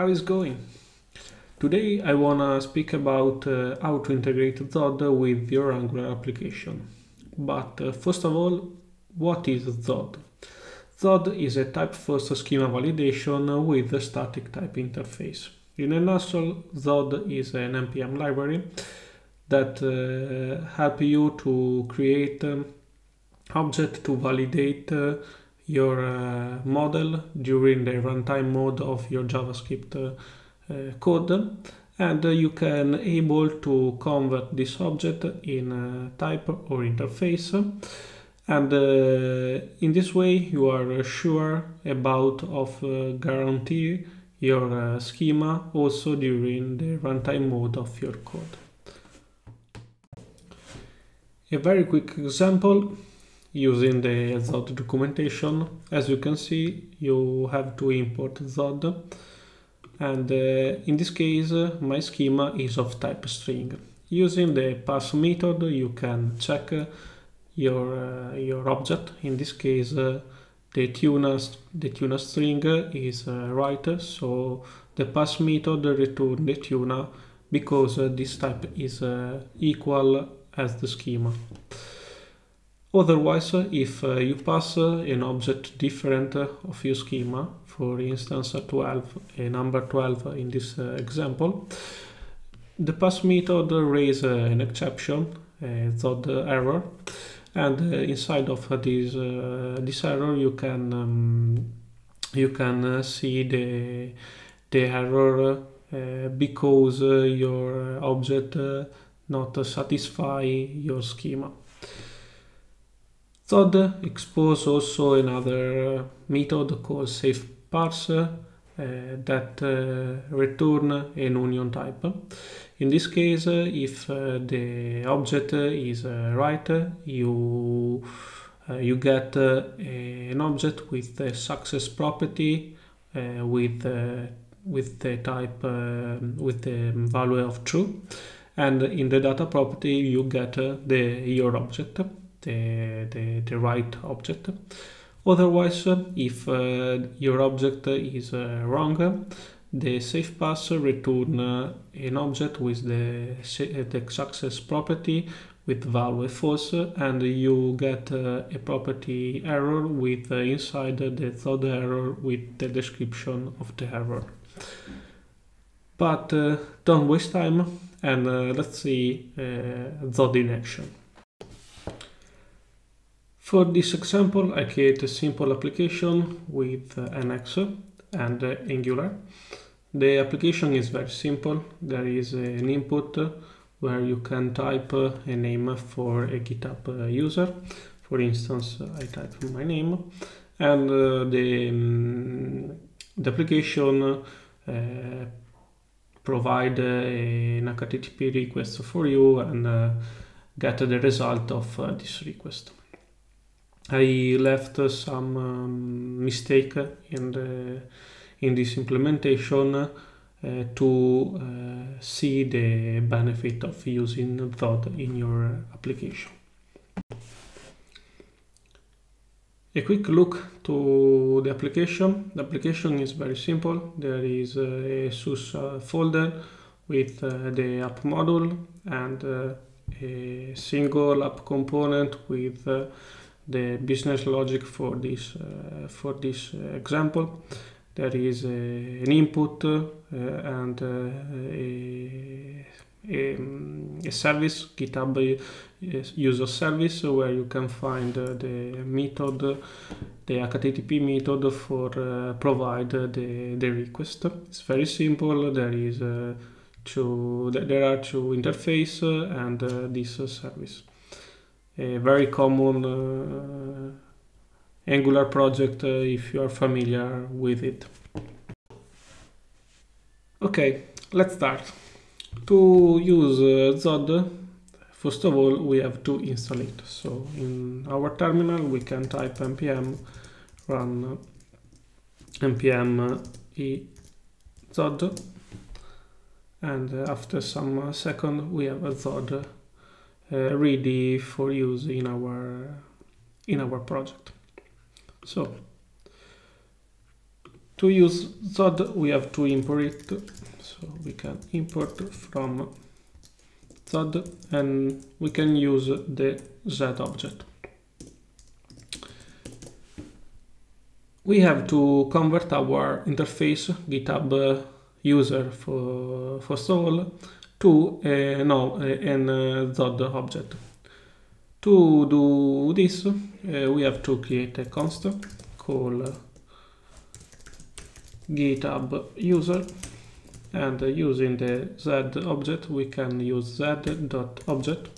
how is going? Today I wanna speak about uh, how to integrate Zod with your Angular application. But uh, first of all, what is Zod? Zod is a type-first schema validation with a static type interface. In a nutshell, Zod is an npm library that uh, help you to create um, object to validate uh, your uh, model during the runtime mode of your JavaScript uh, code and you can able to convert this object in type or interface and uh, in this way you are sure about of uh, guarantee your uh, schema also during the runtime mode of your code. A very quick example using the Zod documentation. As you can see, you have to import Zod. And uh, in this case, my schema is of type string. Using the parse method, you can check your uh, your object. In this case, uh, the tuna the tuna string is uh, right, so the parse method return the tuna because uh, this type is uh, equal as the schema. Otherwise, if uh, you parse uh, an object different uh, of your schema, for instance 12, a number 12 in this example, the pass method raise an exception, a Zod error, and inside of this this error you can um, you can see the the error uh, because uh, your object uh, not satisfy your schema. Zod expose also another method called safe parse uh, that uh, return an union type. In this case, uh, if uh, the object is uh, right, you uh, you get an object with a success property with with the type with the value of true, and in the data property you get the your object the, the, the right object. Otherwise, if uh, your object is uh, wrong, the safe parse return uh, an object with the, the success property with value false and you get uh, a property error with uh, inside the Zod error with the description of the error. But uh, don't waste time and let's see Zod in action. For this example, I create a simple application with uh, NX and uh, Angular. The application is very simple. There is an input where you can type a name for a GitHub user. For instance, I type my name and uh, the, um, the application uh, provide an HTTP request for you and uh, get the result of this request. I left some um, mistake in the in this implementation uh, to uh, see the benefit of using Zod in your application. A quick look to the application. The application is very simple. There is a SUS uh, folder with the app module and a single app component with the business logic for this uh, for this uh, example. There is an input uh, and uh, a, a, a, service github uh, user service where you can find uh, the method the http method for provide the, the request. It's very simple. There is two there are two interface and this service a very common uh, Angular project uh, if you are familiar with it. Okay, let's start. To use uh, Zod, first of all, we have to install it. So in our terminal, we can type npm run npm e zod and after some second we have a zod Uh, ready for use in our in our project so to use Zod, we have to import it. So we can import from Zod and we can use the Z object. We have to convert our interface GitHub uh, user for, for Soul to uh, no, uh, an uh, Zod object. To do this, uh, we have to create a constant called GitHub user. And using the z object we can use z.object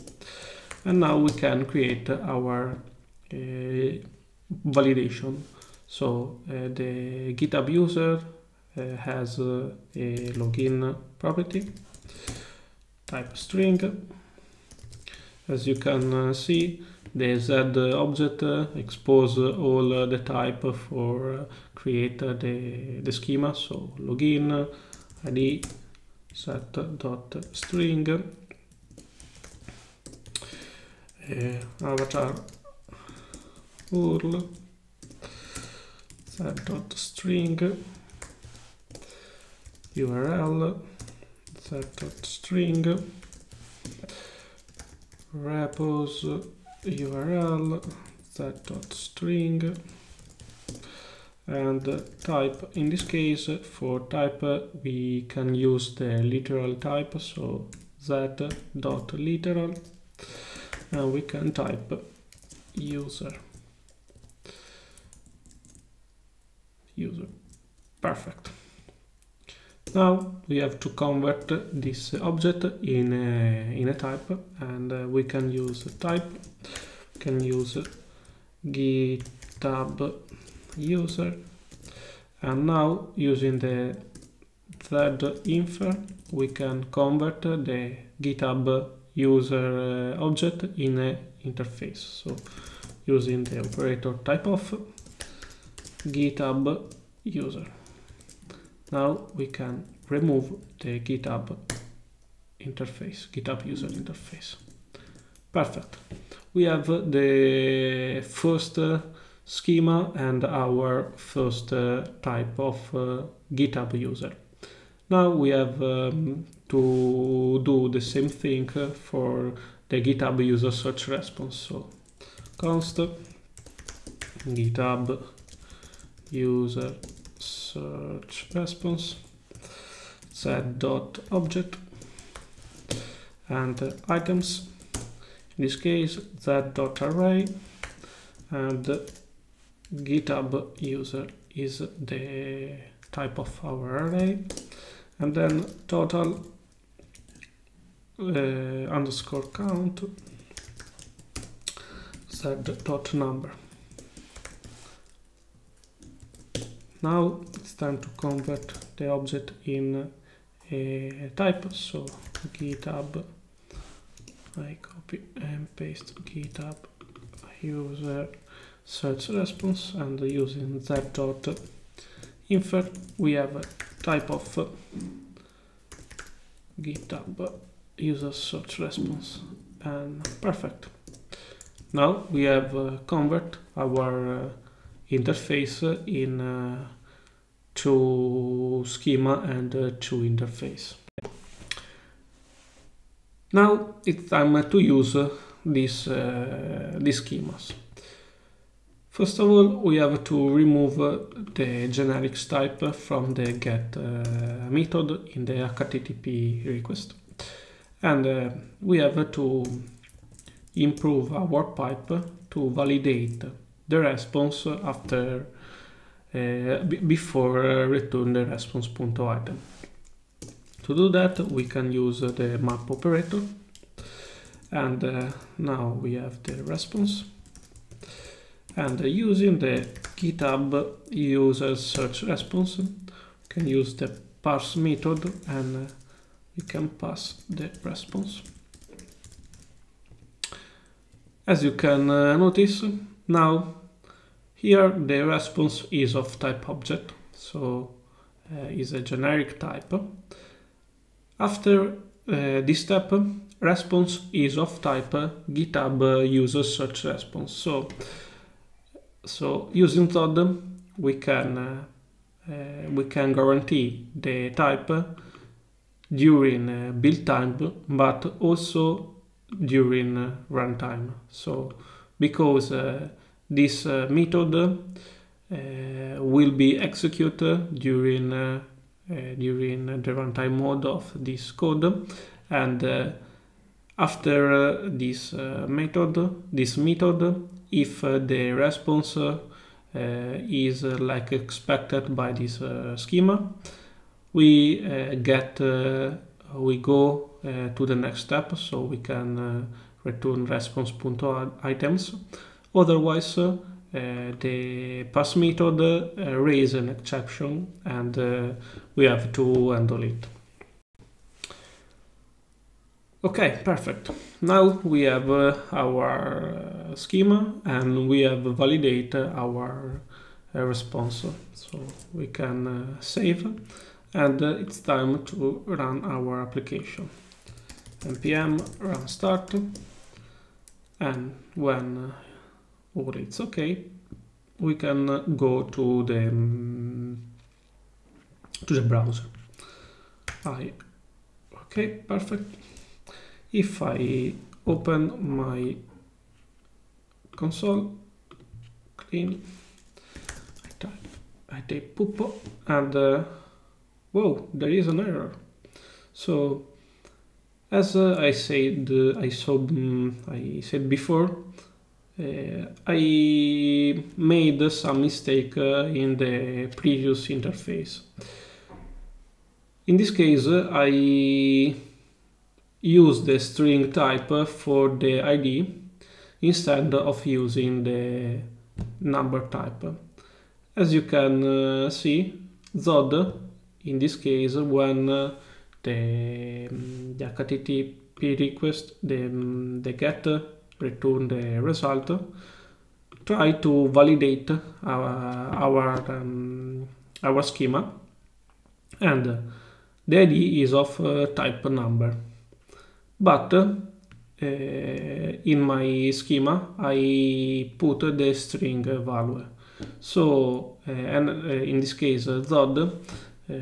and now we can create our uh, validation. So uh, the github user uh, has a login property type string. As you can uh, see the z uh, object uh, expose all the type for create the, the schema. So login id z dot string uh, avatar url z dot string url z string repos url z string and type in this case for type we can use the literal type so z dot literal and we can type user. User. Perfect now we have to convert this object in a, in a type and uh, we can use type we can use github user. And now using the thread infer we can convert the github user uh, object in a interface. So using the operator type of github user now we can remove the github interface github user interface perfect we have the first uh, schema and our first uh, type of uh, GitHub user. Now we have um, to do the same thing for the GitHub user search response. So const GitHub user search response z dot object and items. In this case z dot array and github user is the type of our array. And then total uh, underscore count z dot number now it's time to convert the object in a type. So github I copy and paste github. User search response and using z dot infer we have a type of github user search response. And perfect. Now we have uh, convert our uh, interface in uh, to schema and uh, to interface now it's time to use uh, these uh, these schemas First of all, we have to remove the generics type from the get uh, method in the HTTP request. And uh, we have to improve our pipe to validate the response after uh, before uh, return the response.item. To do that, we can use the map operator. And uh, now we have the response and using the github user search response we can use the parse method and uh, we can pass the response as you can uh, notice now here the response is of type object so uh, is a generic type after uh, this step response is of type github user search response so so using Zod, we can uh, uh, we can guarantee the type during uh, build time, but also during uh, runtime. So because uh, this uh, method uh, will be executed during uh, during the runtime mode of this code. And after this method this method if the response is like expected by this schema we get we go uh, to the next step. So we can uh, return response.items otherwise uh, the parse method uh, raise an exception and uh, we have to handle it. Okay perfect. Now we have uh, our schema and we have validate our response. So we can save and uh, it's time to run our application. Npm run start. And when all it's okay. We can go to the um, to the browser. I okay perfect. If I open my console clean I type I type puppo and uh, whoa, there is an error. So, as uh, I said, uh, I saw, um, I said before, I made some mistake uh, in the previous interface. In this case, I use the string type for the ID instead of using the number type. As you can uh, see, Zod in this case when uh, the, um, the HTTP request, the, um, the get return the result, try to validate our, our, um, our schema and the ID is of uh, type number. But uh, in my schema I put the string value. So, uh, and uh, in this case, Zod uh,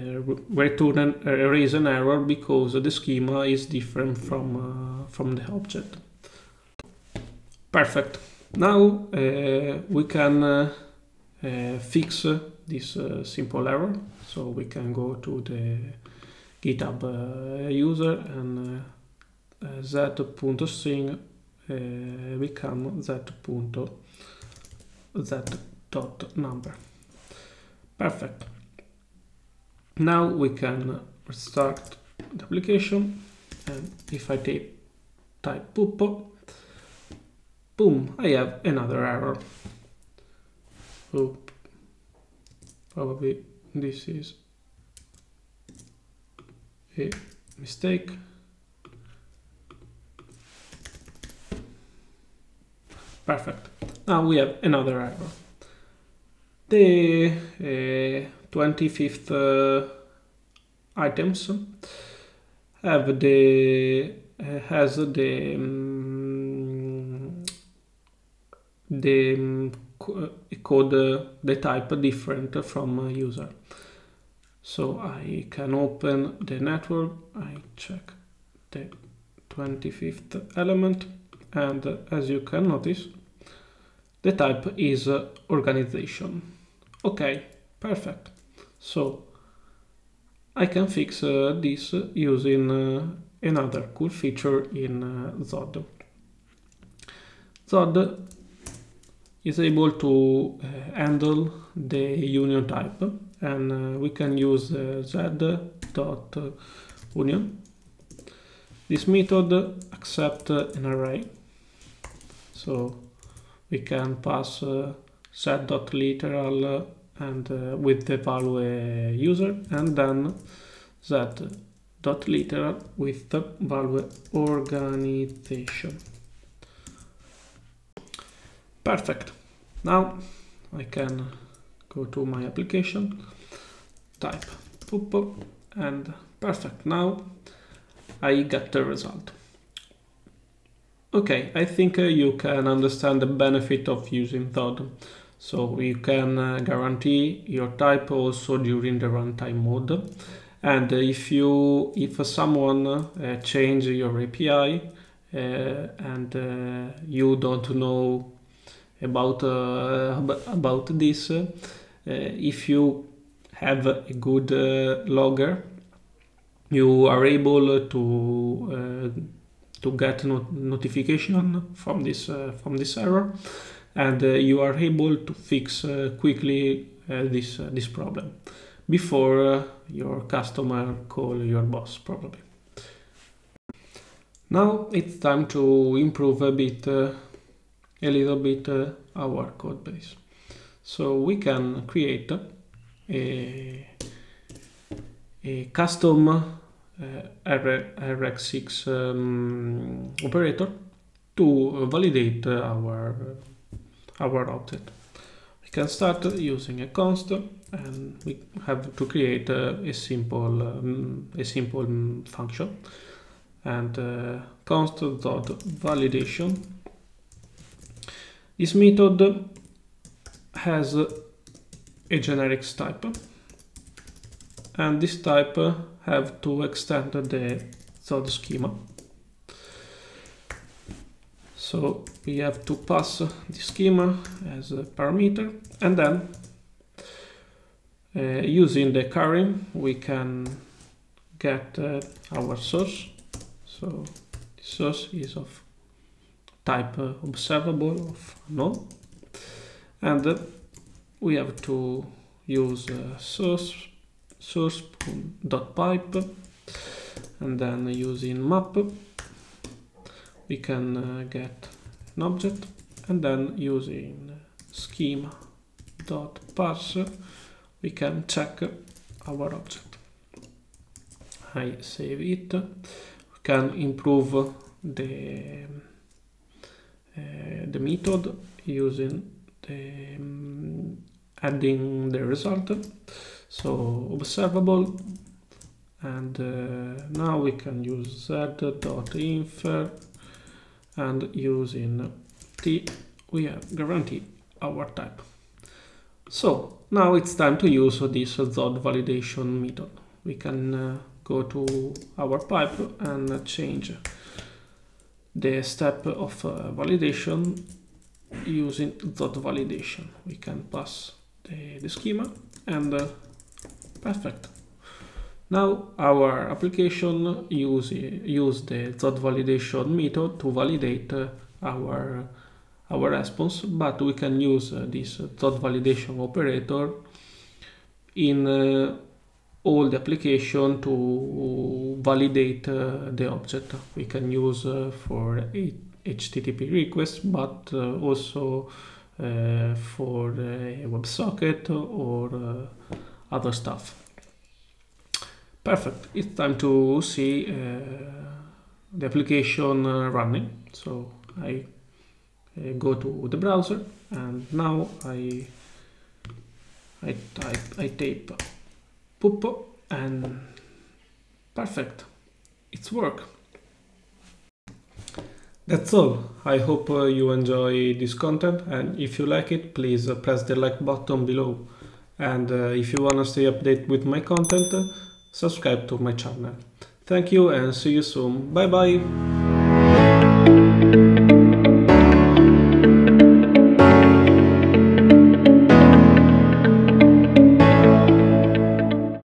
return an, uh, raise an error because the schema is different from from the object. Perfect. Now uh, we can uh, uh, fix this simple error. So we can go to the GitHub user and z.string uh, become z.z.number. Perfect. Now we can restart the application and if I type, type puppo, boom, I have another error. Oh, probably this is a mistake. Perfect. Now we have another error. The uh, 25th uh, items have the uh, has the um, the um, code uh, the type different from user. So I can open the network I check the 25th element and as you can notice the type is organization. Okay perfect. So I can fix uh, this using uh, another cool feature in uh, Zod. Zod is able to uh, handle the union type and uh, we can use uh, z.union. This method accepts an array so we can pass uh, z.literal and uh, with the value user and then z dot literal with the value organization. Perfect. Now I can go to my application, type puppo and perfect. Now I get the result. Okay, I think uh, you can understand the benefit of using Zod. so you can uh, guarantee your type also during the runtime mode and if you if someone uh, change your API uh, and uh, you don't know about uh, about this uh, if you have a good uh, logger you are able to uh, to get not notification from this uh, from this error and you are able to fix quickly this this problem before your customer call your boss probably. Now it's time to improve a bit, uh, a little bit uh, our code base. So we can create a, a custom uh, RxJS um, operator to validate our, our object. We can start using a const and we have to create a, a simple um, a simple function and uh, dot validation this method has a generics type and this type have to extend the third schema. So we have to pass the schema as a parameter and then uh, using the currying we can get uh, our source. So the source is of type uh, observable of null and uh, we have to use uh, source source dot pipe and then using map we can get an object and then using schema dot parse we can check our object. I save it. We can improve the the method using the um, adding the result. So observable and uh, now we can use z.infer and using t we have guaranteed our type. So now it's time to use this Zod validation method. We can uh, go to our pipe and change the step of uh, validation using Zod validation. We can pass the, the schema and uh, perfect. Now our application use, use the Zod validation method to validate uh, our our response, but we can use uh, this Zod validation operator in uh, all the application to validate uh, the object. We can use uh, for HTTP requests, but uh, also for WebSocket or other stuff. Perfect. It's time to see the application running. So I uh, go to the browser and now I I type I tape puppo and perfect. It's work. That's all. I hope uh, you enjoy this content and if you like it please uh, press the like button below. And uh, if you wanna stay updated with my content subscribe to my channel. Thank you and see you soon. Bye bye